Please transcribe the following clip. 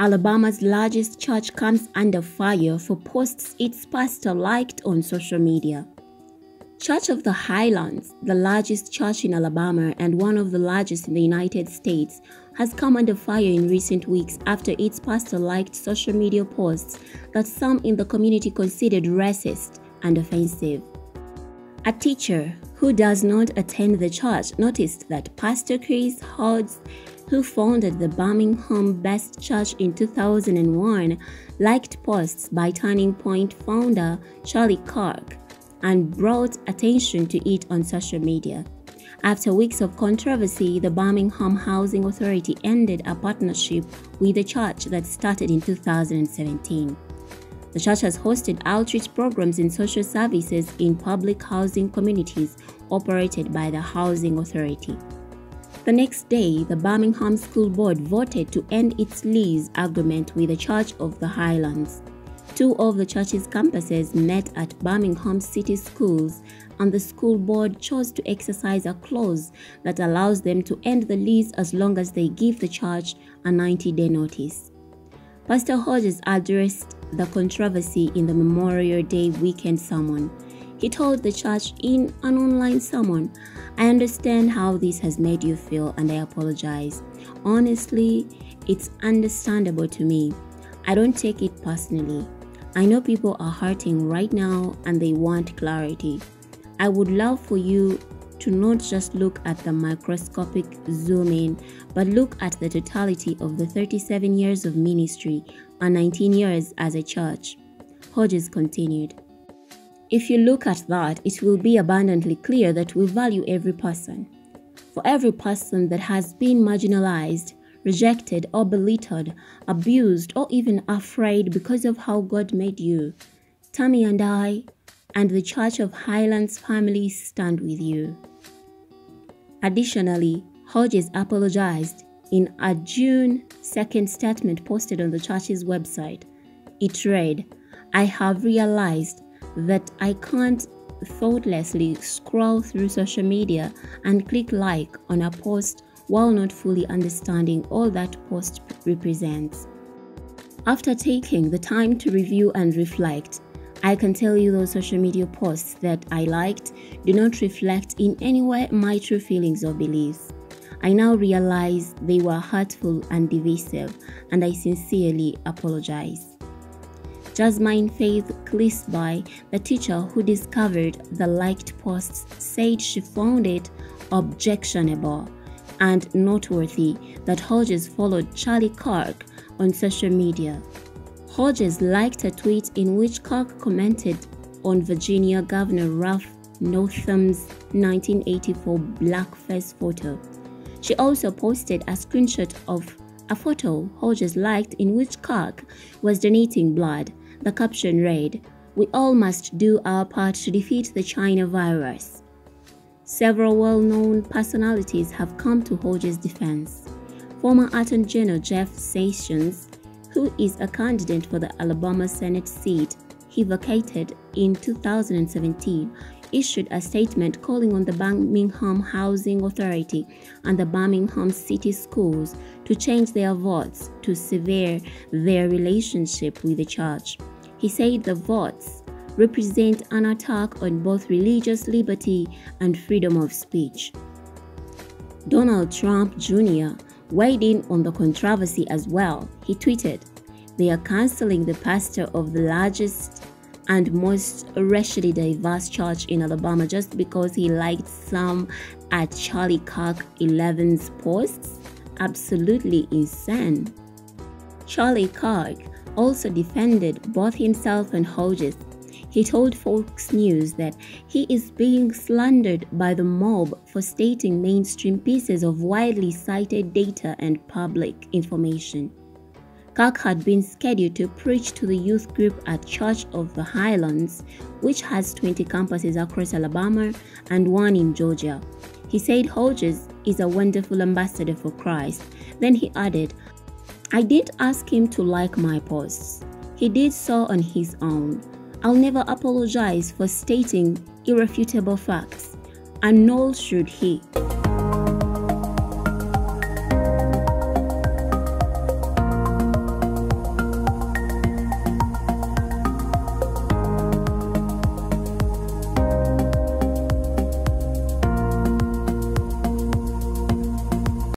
Alabama's largest church comes under fire for posts its pastor liked on social media. Church of the Highlands, the largest church in Alabama and one of the largest in the United States, has come under fire in recent weeks after its pastor liked social media posts that some in the community considered racist and offensive. A teacher who does not attend the church noticed that Pastor Chris Hodges, who founded the Birmingham Best Church in 2001, liked posts by Turning Point founder Charlie Kirk and brought attention to it on social media. After weeks of controversy, the Birmingham Housing Authority ended a partnership with the church that started in 2017. The church has hosted outreach programs and social services in public housing communities operated by the Housing Authority. The next day, the Birmingham School Board voted to end its lease agreement with the Church of the Highlands. Two of the church's campuses met at Birmingham City Schools, and the school board chose to exercise a clause that allows them to end the lease as long as they give the church a 90 day notice. Pastor Hodges addressed the controversy in the Memorial Day weekend sermon. He told the church in an online sermon, I understand how this has made you feel and I apologize. Honestly, it's understandable to me. I don't take it personally. I know people are hurting right now and they want clarity. I would love for you to not just look at the microscopic zoom in, but look at the totality of the 37 years of ministry and 19 years as a church. Hodges continued. If you look at that, it will be abundantly clear that we value every person. For every person that has been marginalized, rejected or belittled, abused or even afraid because of how God made you. Tammy and I and the Church of Highlands family stand with you. Additionally, Hodges apologized in a June 2nd statement posted on the church's website. It read, I have realized that I can't thoughtlessly scroll through social media and click like on a post while not fully understanding all that post represents. After taking the time to review and reflect, I can tell you those social media posts that I liked do not reflect in any way my true feelings or beliefs. I now realize they were hurtful and divisive, and I sincerely apologize. Jasmine Faith Clisby, the teacher who discovered the liked posts, said she found it objectionable and noteworthy that Hodges followed Charlie Kirk on social media. Hodges liked a tweet in which Kirk commented on Virginia Governor Ralph Northam's 1984 blackface photo. She also posted a screenshot of a photo Hodges liked in which Kirk was donating blood. The caption read, We all must do our part to defeat the China virus. Several well-known personalities have come to Hodges' defense. Former Attorney General Jeff Sessions, who is a candidate for the Alabama Senate seat he vacated in 2017, issued a statement calling on the Birmingham Housing Authority and the Birmingham City Schools to change their votes to sever their relationship with the church. He said the votes represent an attack on both religious liberty and freedom of speech. Donald Trump Jr. weighed in on the controversy as well. He tweeted, They are canceling the pastor of the largest and most racially diverse church in Alabama just because he liked some at Charlie Kirk 11's posts? Absolutely insane. Charlie Kirk also defended both himself and Hodges he told Fox News that he is being slandered by the mob for stating mainstream pieces of widely cited data and public information. Kirk had been scheduled to preach to the youth group at Church of the Highlands, which has 20 campuses across Alabama and one in Georgia. He said Hodges is a wonderful ambassador for Christ. Then he added, I didn't ask him to like my posts. He did so on his own. I'll never apologize for stating irrefutable facts, and nor should he.